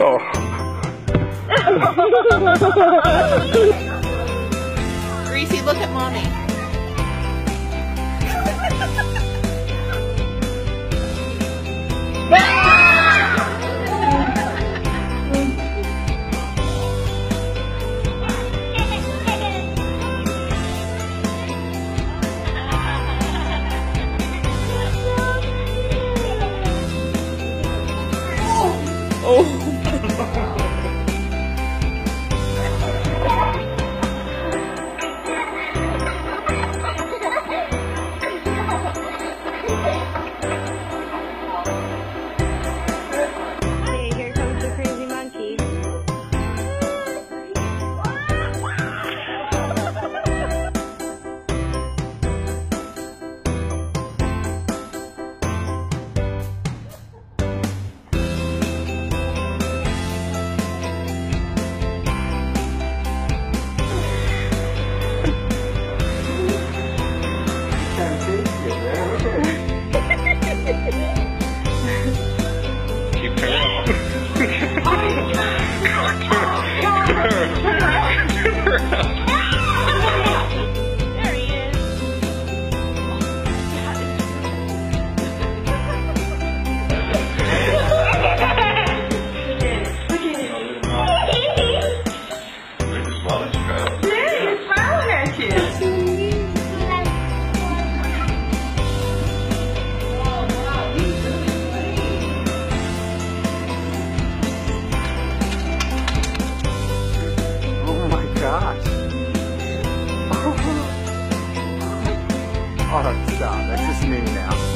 oh. Greasy, look at mommy. Keep turning. There Oh, stop. That's just me now.